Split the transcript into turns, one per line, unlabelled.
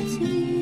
see.